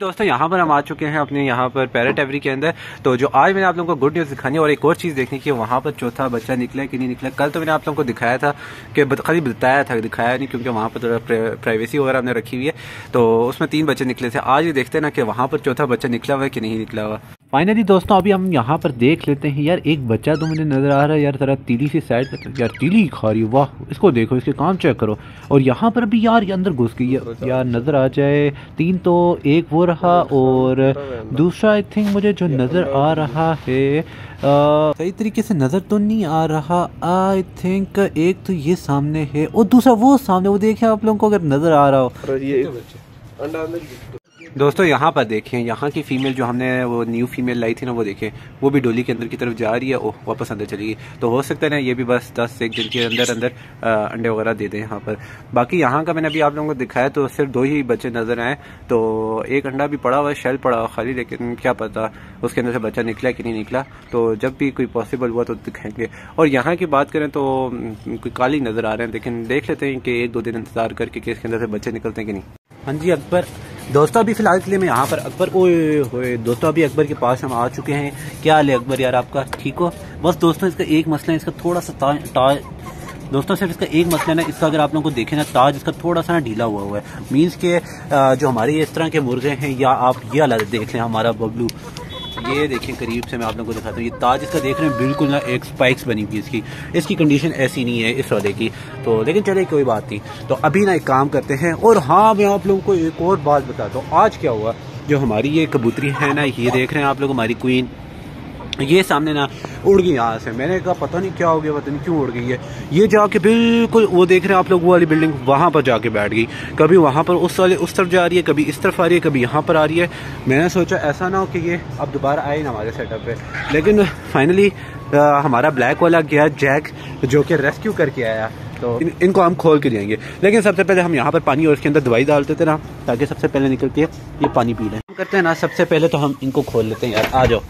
दोस्तों, यहाँ पर हम आ चुके हैं अपने यहाँ पर पैरेट एवरी के अंदर। तो जो आज मैंने आप लोगों को गुड न्यूज़ दिखानी है और एक और चीज़ देखनी की वहाँ पर चौथा बच्चा निकला कि नहीं निकला कल तो मैंने आप लोगों को दिखाया था कि खाली बताया था, दिखाया नहीं क्योंकि वहाँ पर थोड़ा प्राइवेसी वगैरह हमने रखी हुई है। तो उसमें तीन बच्चे निकले थे। आज ये देखते ना कि वहाँ पर चौथा बच्चा निकला हुआ है कि नहीं निकला हुआ। फाइनली दोस्तों अभी हम यहाँ पर देख लेते हैं यार एक बच्चा तो मुझे नज़र आ रहा है यार जरा तीली सी साइड यार तीली खा रही है वाह इसको देखो इसके काम चेक करो। और यहाँ पर भी यार ये अंदर घुस गई है यार नज़र आ जाए तीन तो एक वो रहा और दूसरा आई थिंक मुझे जो नज़र आ रहा है सही तरीके से नज़र तो नहीं आ रहा आई थिंक एक तो ये सामने है और दूसरा वो सामने वो देखे आप लोगों को अगर नज़र आ रहा हो। दोस्तों, यहाँ पर देखें, यहाँ की फ़ीमेल जो हमने वो न्यू फीमेल लाई थी ना, वो देखें, वो भी डोली के अंदर की तरफ़ जा रही है, ओह, वापस अंदर चली गई। तो हो सकता है ना, ये भी बस दस एक दिन के अंदर अंदर अंडे वगैरह दे दें यहाँ पर। बाकी यहाँ का मैंने अभी आप लोगों को दिखाया तो सिर्फ़ दो ही बच्चे नज़र आए तो एक अंडा भी पड़ा हुआ शेल पड़ा हुआ खाली, लेकिन क्या पता उसके अंदर से बच्चा निकला कि नहीं निकला। तो जब भी कोई पॉसिबल हुआ तो दिखाएँगे। और यहाँ की बात करें तो कोई काली नज़र आ रहे हैं, लेकिन देख लेते हैं कि एक दो दिन इंतज़ार करके कि इसके अंदर से बच्चे निकलते हैं कि नहीं। हाँ जी अकबर। दोस्तों अभी फ़िलहाल के लिए मैं यहाँ पर अकबर होए दोस्तों अभी अकबर के पास हम आ चुके हैं। क्या हाल है अकबर यार आपका ठीक हो? बस दोस्तों इसका एक मसला है इसका थोड़ा सा ता, ता दोस्तों सिर्फ़ इसका एक मसला ना इसका अगर आप लोगों को देखें ना ताज इसका थोड़ा सा ना ढीला हुआ हुआ है। मीन्स के जो हमारे इस तरह के मुर्गे हैं या आप ये अलग देख लें हमारा बबलू। ये देखें, करीब से मैं आप लोगों को दिखाता हूँ, ये ताज इसका देख रहे हैं, बिल्कुल ना, एक स्पाइक्स बनी हुई इसकी। इसकी कंडीशन ऐसी नहीं है इस वाले की। तो लेकिन चले, कोई बात नहीं। तो अभी ना एक काम करते हैं, और हाँ मैं आप लोगों को एक और बात बताता हूँ। आज क्या हुआ, जो हमारी ये कबूतरी है ना, ये देख रहे हैं आप लोग, हमारी क्वीन ये सामने ना उड़ गई यहाँ से। मैंने कहा पता नहीं क्या हो गया पता नहीं क्यों उड़ गई है। ये जाके बिल्कुल वो देख रहे हैं आप लोग वो वाली बिल्डिंग वहाँ पर जाके बैठ गई। कभी वहाँ पर उस वाले उस तरफ़ जा रही है कभी इस तरफ़ आ रही है कभी यहाँ पर आ रही है। मैंने सोचा ऐसा ना हो कि ये अब दोबारा आए ना हमारे सेटअप पे। लेकिन फाइनली हमारा ब्लैक वाला गया जैक जो कि रेस्क्यू करके आया। तो इन, इनको हम खोल के देंगे लेकिन सबसे पहले हम यहाँ पर पानी और इसके अंदर दवाई डालते थे ना ताकि सबसे पहले निकल के ये पानी पी लें। करते हैं ना सबसे पहले तो हम इनको खोल लेते हैं। यार आ जाओ।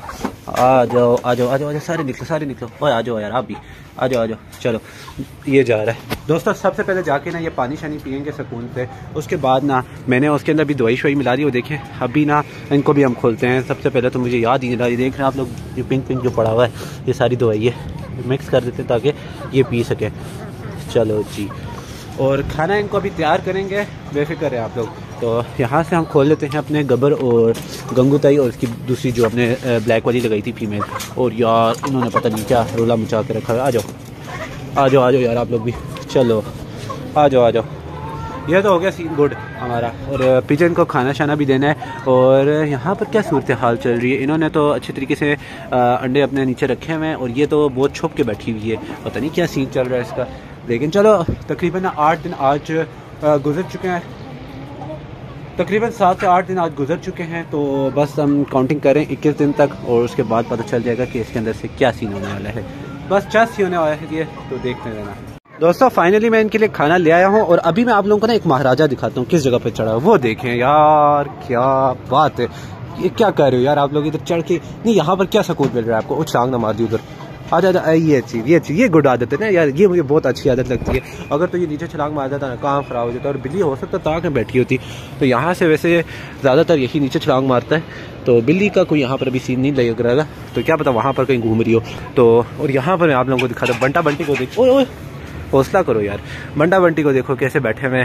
आ जाओ आ जाओ आ जाओ आ जाओ सारे निकलो सारे निकलो। और आ जाओ यार, आप भी। आ जाओ आ जाओ चलो। ये जा रहा है। दोस्तों, सबसे पहले जाके ना ये पानी शानी पियेंगे सुकून से। उसके बाद ना मैंने उसके अंदर भी दवाई शवाई मिला दी वो देखें अभी ना इनको भी हम खोलते हैं। सबसे पहले तो मुझे याद ही नहीं देख रहे हैं आप लोग, ये पिंक पिंक जो पड़ा हुआ है, ये सारी दवाई है। मिक्स कर देते हैं ताकि ये पी सकें। चलो जी। और खाना इनको अभी तैयार करेंगे। बेफिक्र है आप लोग। तो यहाँ से हम खोल लेते हैं अपने गबर और गंगूताई और इसकी दूसरी जो अपने ब्लैक वाली लगाई थी फीमेल और यार, इन्होंने पता नहीं क्या रोला मचा के रखा है। आ जाओ। आ जाओ आ जाओ यार आप लोग भी। चलो। आ जाओ आ जाओ। यह तो हो गया सीन गुड हमारा। और पिजन को खाना शाना भी देना है। और, यहाँ पर क्या सूरत हाल चल रही है? इन्होंने तो अच्छे तरीके से अंडे अपने नीचे रखे हुए हैं। और ये तो बहुत छुप के बैठी हुई है। पता नहीं क्या सीन चल रहा है इसका। लेकिन चलो, तकरीबन आठ दिन आज गुजर चुके हैं। तकरीबन सात से आठ दिन आज गुजर चुके हैं तो बस हम काउंटिंग करें इक्कीस दिन तक और उसके बाद पता चल जाएगा कि इसके अंदर से क्या सीन होने वाला है। बस चस ही होने वाला है ये तो देखते रहना। दोस्तों फाइनली मैं इनके लिए खाना ले आया हूँ और अभी मैं आप लोगों को ना एक महाराजा दिखाता हूँ। किस जगह पे चढ़ा वो देखें। यार, क्या बात है। ये क्या कह रहे हो यार आप लोग इधर चढ़ के? नहीं, यहाँ पर क्या सकूत मिल रहा है आपको? उछलांग ना मार दी उधर। आ जा ये चीज़ ये चीज़, ये गुड आदत है ना यार, ये मुझे बहुत अच्छी आदत लगती है। अगर तो ये नीचे छलांग मार जाता ना काम ख़राब हो जाता, और बिल्ली हो सकता ताक में बैठी होती। तो यहाँ से वैसे ज़्यादातर यही नीचे छलांग मारता है। तो बिल्ली का कोई यहाँ पर अभी सीन नहीं लग रहा तो क्या पता वहाँ पर कहीं घूम रही हो। तो और यहाँ पर मैं आप लोगों को दिखा बंटा बंटी को देखो हौसला करो यार। बंटा बंटी को देखो कैसे बैठे हुए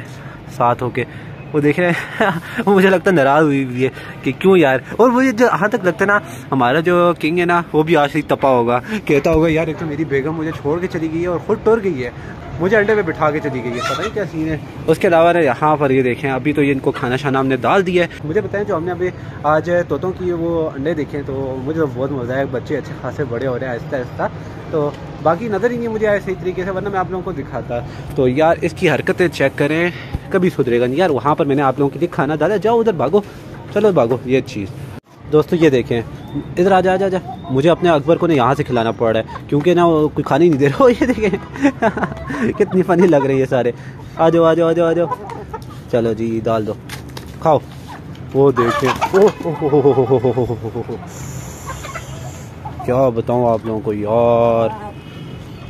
साथ होके। वो देख रहे हैं। वो मुझे लगता है नाराज़ हुई हुई है कि क्यों यार? और मुझे जो जहाँ तक लगता है ना, हमारा जो किंग है ना, वो भी आज ही तपा होगा। कहता होगा, यार, एक तो मेरी बेगम मुझे छोड़ के चली गई है और खुद टुर गई है। मुझे अंडे पे बिठा के चली गई है। पता नहीं क्या सीन है? उसके अलावा यहाँ पर ये देखें, अभी तो ये इनको खाना शाना हमने डाल दिया है। मुझे बताएँ जो हमने अभी आज तोतों की वो अंडे देखे तो मुझे तो बहुत मज़ा है बच्चे अच्छे खासे बड़े हो रहे हैं, आहिस्ता आहिस्ता। तो बाकी नज़र ही नहीं मुझे ऐसे ही तरीके से, वरना मैं आप लोगों को दिखाता। तो यार, इसकी हरकतें चेक करें। कभी सुधरेगा नहीं यार वहाँ पर मैंने आप लोगों के लिए खाना डाला जाओ उधर भागो चलो भागो ये चीज़ दोस्तों ये देखें इधर आ जा आ जा मुझे अपने अकबर को ना यहाँ से खिलाना पड़ रहा है क्योंकि ना कोई खाने नहीं दे रहा हो ये देखें कितनी फनी लग रही है सारे आ जाओ आ जाओ आ जाओ आ जाओ चलो जी डाल दो खाओ वो देखें ओ क्या बताऊँ आप लोगों को यार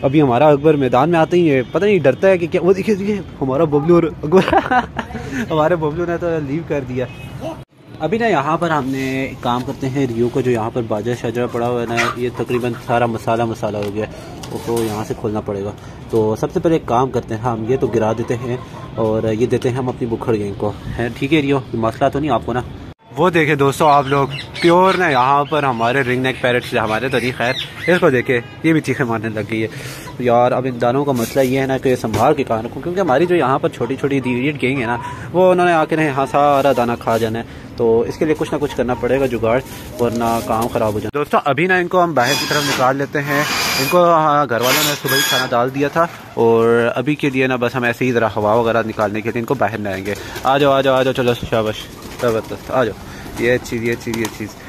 अभी हमारा अकबर मैदान में आते ही है। पता नहीं, डरता है कि क्या वो देखिए देखिए, हमारा बबलू और अकबर। हमारे बबलू ने तो लीव कर दिया। अभी ना यहाँ पर हमने काम करते हैं, रियो को जो यहाँ पर बाजरा शाजरा पड़ा हुआ है ना, ये तकरीबन सारा मसाला मसाला हो गया। उसको यहाँ से खोलना पड़ेगा। तो सबसे पहले काम करते हैं, हम ये तो गिरा देते हैं और ये देते हैं हम अपनी बुखड़ गैंग को। है, ठीक है रियो? मसला तो नहीं, आपको ना वो देखे दोस्तों आप लोग प्योर ना यहाँ पर हमारे रिंग नेक पैरट हमारे तो नहीं खैर इसको देखे ये भी चीखें मारने लग गई है। यार अब इन दानों का मसला ये है ना कि संभाल के कान रखूँ? क्योंकि हमारी जो यहाँ पर छोटी छोटी दीवियट गई है ना वो उन्होंने आके यहाँ सारा दाना खा जाना है। तो इसके लिए कुछ ना कुछ करना पड़ेगा जुगाड़ वरना काम ख़राब हो जाए दोस्तों अभी ना इनको हम बाहर की तरफ़ निकाल लेते हैं। इनको हाँ, घर वालों ने सुबह ही खाना डाल दिया था और अभी के लिए ना बस हम ऐसे ही ज़रा हवा वगैरह निकालने के लिए इनको बाहर लाएँगे। आ जाओ आ जाओ आ जाओ चलो शाबाश। ज़बरदस्त। आ जाओ। ये चीज़ ये चीज़ ये चीज़।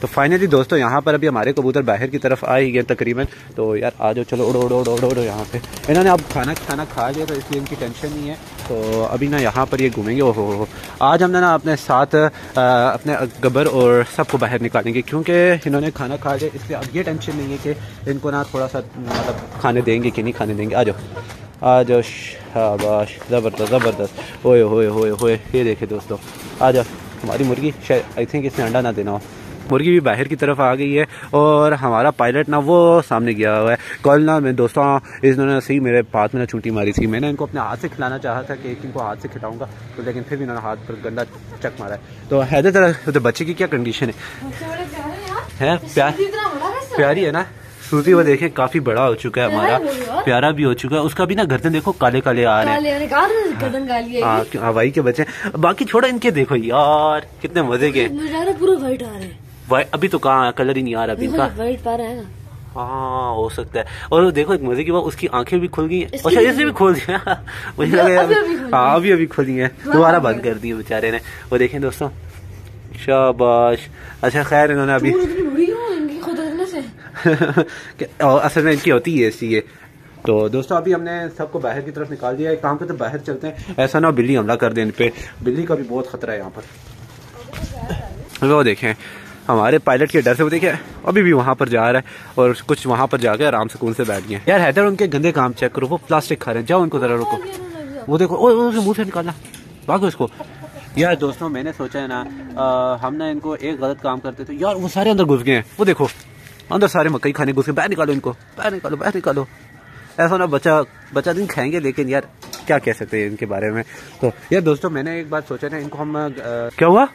तो फाइनली दोस्तों यहाँ पर अभी हमारे कबूतर बाहर की तरफ़ आ ही गए तकरीबन। तो यार आ जाओ चलो उड़ो उड़ो उड़ो उड़ो उड़ो यहाँ पे। इन्होंने अब खाना खाना खा लिया तो इसलिए इनकी टेंशन नहीं है। तो अभी ना यहाँ पर ये घूमेंगे। ओहो हो आज हमने ना अपने साथ आ, अपने गबर और सबको बाहर निकालेंगे क्योंकि इन्होंने खाना खा लिया इसलिए अब ये टेंशन नहीं है कि इनको ना थोड़ा सा मतलब खाने देंगे कि नहीं खाने देंगे। आ जाओ। आ जाओ शाबाश ज़बरदस्त ज़बरदस्त। होए होए होए होए ये देखे दोस्तों आ जाओ हमारी मुर्गी शायद आई थिंक इसने अंडा ना देना हो। मुर्गी भी बाहर की तरफ़ आ गई है और हमारा पायलट ना वो सामने गया हुआ है। कल ना मैं दोस्तों इन्होंने सही मेरे हाथ में ना चूटी मारी थी। मैंने इनको अपने हाथ से खिलाना चाहा था कि एक इनको हाथ से खिलाऊँगा तो लेकिन फिर भी इन्होंने हाथ पर गंदा चक मारा है। तो हैदर तरह तो बच्चे की क्या कंडीशन है, है प्यार प्यारी है ना? सूजी वो देखें काफ़ी बड़ा हो चुका है हमारा प्यारा भी हो चुका है। उसका भी ना गर्दन देखो काले काले आ रहे हैं हाँ, हवाई के बच्चे। बाकी छोड़ा इनके देखो यार कितने मज़े के। पूरा वाइट आ रहे हैं। अभी तो कहाँ कलर ही नहीं आ रहा अभी का वाइट पा रहा है हाँ हो सकता है। और देखो एक मज़े की बात उसकी आँखें भी खुल गई अच्छा ऐसे भी खोल दिया। मुझे लगा हाँ अभी अभी खुली है दोबारा बंद कर दी बेचारे ने। वो देखें दोस्तों। शाबाश। अच्छा खैर इन्होंने अभी असल में इनकी होती है ऐसी तो दोस्तों अभी हमने सबको बाहर की तरफ़ निकाल दिया एक काम करते बाहर चलते हैं। ऐसा ना बिल्ली हमला कर दे इन पे। बिल्ली का भी बहुत खतरा है यहाँ पर। वो देखें हमारे पायलट के डर से वो देखे अभी भी वहाँ पर जा रहा है और कुछ वहाँ पर जाके आराम सुकून से बैठ गए यार हैदर उनके गंदे काम चेक करो वो प्लास्टिक खा रहे हैं। जाओ उनको जरा रुको। वो देखो ओ, मुँह से निकालना। भागो इसको। यार दोस्तों मैंने सोचा है ना आ, हम ना इनको एक गलत काम करते थे यार वो सारे अंदर घुस गए हैं। वो देखो। अंदर सारे मकई खाने घुस गए बाहर निकालो इनको बाहर निकालो बाहर निकालो। ऐसा ना बच्चा बच्चा दिन खाएँगे लेकिन यार क्या कह सकते हैं इनके बारे में? तो यार दोस्तों मैंने एक बात सोचा ना इनको हम आ, क्या हुआ?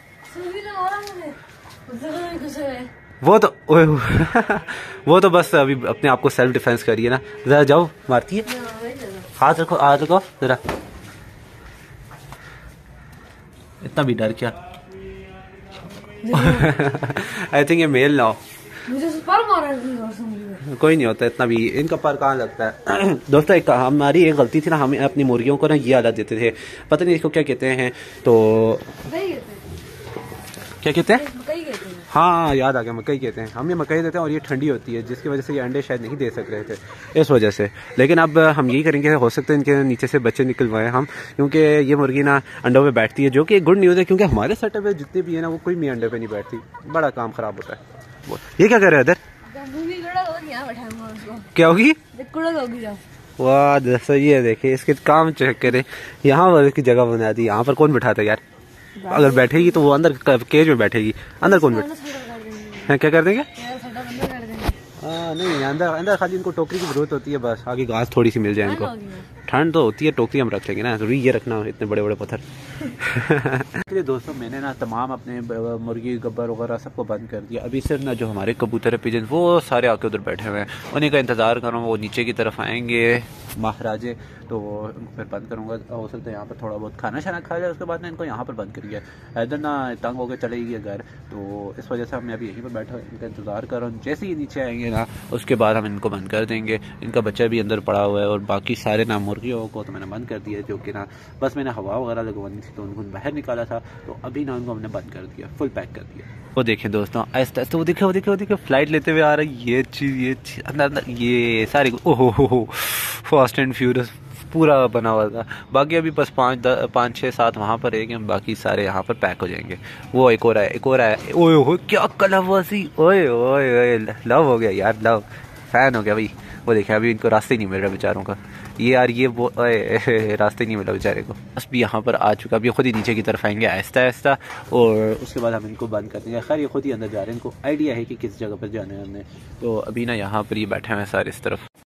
वो तो वो तो बस अभी अपने आप को सेल्फ डिफेंस करिए ना। जरा जाओ मारती है। हाथ रखो हाथ रखो जरा। इतना भी डर क्या? आई थिंक ये मेल ना हो। कोई नहीं होता इतना भी। इनका पर कहाँ लगता है? दोस्तों एक हमारी एक गलती थी ना हम अपनी मुर्गियों को ना ये आदत देते थे। पता नहीं इसको क्या कहते हैं तो क्या कहते हैं? हाँ। याद आ गया मकई कहते हैं। हम ये मकई देते हैं और ये ठंडी होती है जिसकी वजह से ये अंडे शायद नहीं दे सक रहे थे इस वजह से। लेकिन अब हम यही करेंगे हो सकता है इनके नीचे से बच्चे निकलवाए हम क्योंकि ये मुर्गी ना अंडों में बैठती है जो कि गुड न्यूज़ है क्योंकि हमारे सेटअप में जितने भी है ना वो कोई भी अंडे पे नहीं बैठती। बड़ा काम खराब होता है। ये क्या कर रहे हैं इधर? क्या होगी? वाह सही है, देखिए, इसके काम चेक करे। यहाँ पर की जगह बना दी। यहाँ पर कौन बैठाता है यार? अगर बैठेगी तो वो अंदर केज में बैठेगी। अंदर कौन बैठे क्या कर देंगे? हाँ नहीं, अंदर अंदर खाली इनको टोकरी की ज़रूरत होती है, बस। आगे घास थोड़ी सी मिल जाए इनको। ठंड तो होती है, टोकरी हम रख लेंगे ना, ज़रूरी ये रखना, इतने बड़े बड़े पत्थर। इसलिए दोस्तों, मैंने ना तमाम अपने मुर्गी, गब्बर वगैरह सबको बंद कर दिया। अभी सिर्फ़ ना जो हमारे कबूतर है, पिजन, वो सारे आके उधर बैठे हुए हैं। उन्हीं का इंतज़ार करूँ वो नीचे की तरफ़ आएँगे। महाराजे तो वो फिर बंद करूँगा। हो सकता है यहाँ पर थोड़ा बहुत खाना शाना खा जाए, उसके बाद ना इनको यहाँ पर बंद करिए। इधर ना तंग होकर चले गई घर तो इस वजह से हम अभी यहीं पर बैठा इनका इंतज़ार कर रहा हूँ। जैसे ही नीचे आएँगे ना, उसके बाद हम इनको बंद कर देंगे। इनका बच्चा भी अंदर पड़ा हुआ है और बाकी सारे ना मुर्गियों को तो मैंने बंद कर दिया जो कि ना, बस मैंने हवा वगैरह लगवानी थी तो उनको बाहर निकाला था तो अभी ना उनको हमने बंद कर दिया फुल पैक कर दिया। वो देखें दोस्तों आहिस्ता आहिस्ता वो देखे वो देखे वो देखे फ़्लाइट लेते हुए आ रही ये चीज़ ये चीज़, अंदर अंदर, ये सारी ओहो हो हो फास्ट एंड फ्यूरस पूरा बना हुआ था। बाकी अभी बस पाँच दस पाँच, छः, सात वहाँ पर रहेंगे, बाकी सारे यहाँ पर पैक हो जाएँगे। वो एक और आया, एक और आया, ओए हो, क्या कलवासी, ओए ओए ओए, लव हो गया यार, लव। फ़ैन हो गया भाई। वो देखे, अभी इनको रास्ते नहीं मिल रहा बेचारों का। ये यार, ये वो रास्ते नहीं मिला बेचारे को। बस भी यहाँ पर आ चुका, अभी खुद ही नीचे की तरफ़ आएँगे, आहिस्ता आहिस्ता, और उसके बाद हम इनको बंद कर देंगे खैर, ये खुद ही अंदर जा रहे हैं। इनको आइडिया है कि किस जगह पर जाना है हमने। तो अभी ना यहाँ पर ये बैठे हुए हैं सारे इस तरफ़।